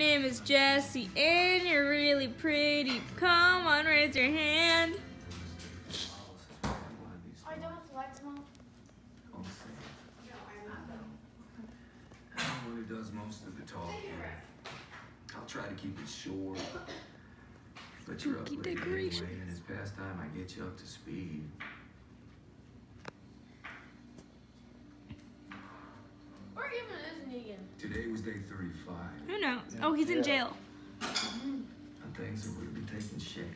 name is Jessie, and you're really pretty. Come on, raise your hand. Oh, I don't have lights on. I'm the one who does most of the talking. I'll try to keep it short. But you're up Spooky late decorations. anyway, and it's past time I get you up to speed. Even is Negan? Today was day 35, Who knows? Oh, he's in Yeah. jail. and things are really taking shape.